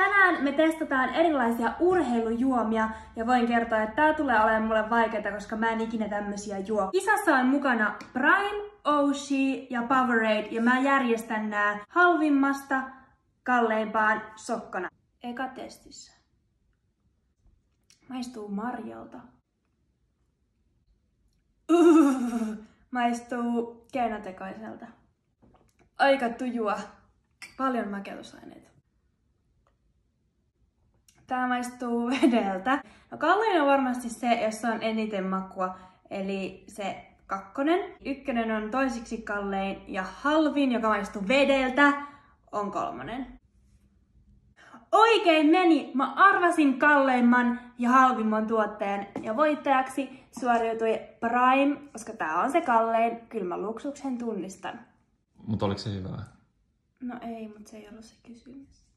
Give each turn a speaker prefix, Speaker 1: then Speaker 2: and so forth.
Speaker 1: Tänään me testataan erilaisia urheilujuomia ja voin kertoa, että tää tulee olemaan mulle vaikeaa, koska mä en ikinä tämmösiä juo. Kisassa on mukana Prime, Oshi ja Powerade ja mä järjestän nää halvimmasta kalleimpaan sokkona. Eka testissä. Maistuu marjalta. Maistuu keinotekoiselta. Aika tujua. Paljon makeusaineita. Tää maistuu vedeltä. No kallein on varmasti se, jossa on eniten makua, eli se kakkonen. Ykkönen on toisiksi kallein ja halvin, joka maistuu vedeltä, on kolmonen. Oikein meni! Mä arvasin kalleimman ja halvimman tuotteen ja voittajaksi suoriutui Prime, koska tää on se kallein. Kyllä mä luksuksen tunnistan.
Speaker 2: Mutta oliko se hyvää?
Speaker 1: No ei, mutta se ei ollut se kysymys.